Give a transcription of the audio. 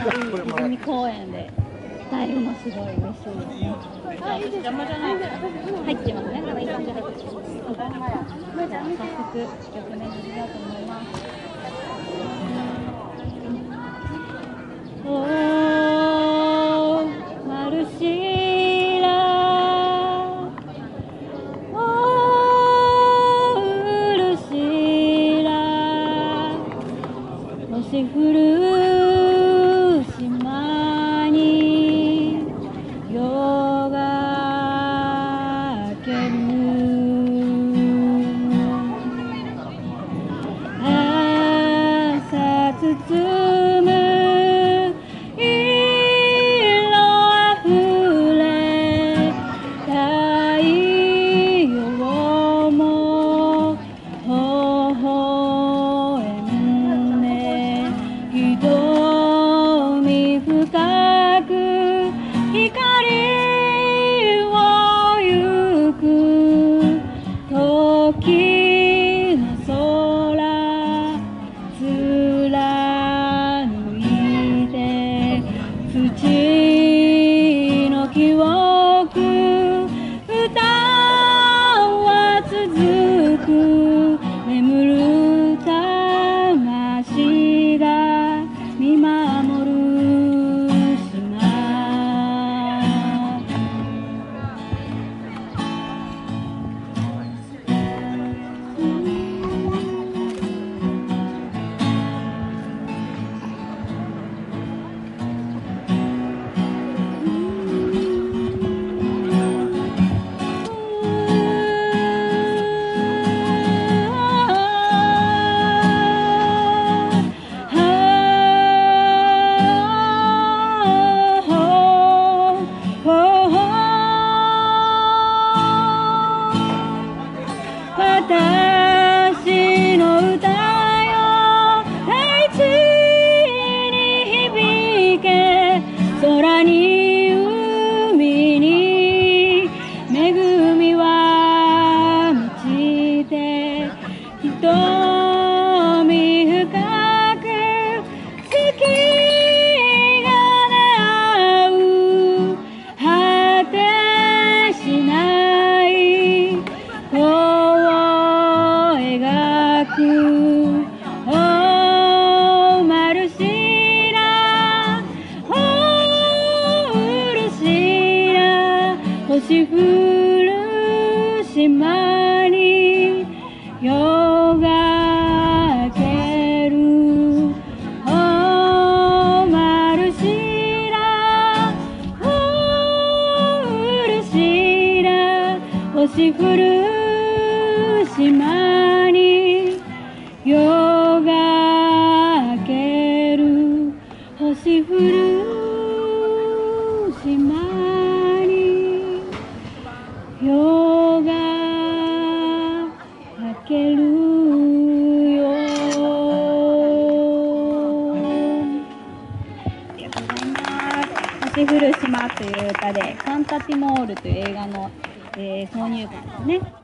泉公園で歌えるのすごい嬉しいですね。邪魔じゃない。入ってますね。いい感じで入ってます。じゃあ早速曲ね始めようと思います。Oh, Marusila. Oh, Urusila. 星降る島 que 星降る島に夜が明ける。Oh マルシラ Oh ウルシラ星降る島に夜が明ける。星降る島けるよありがとうございます。星降る島という歌で、カンタティモールという映画の、えー挿入歌ですね。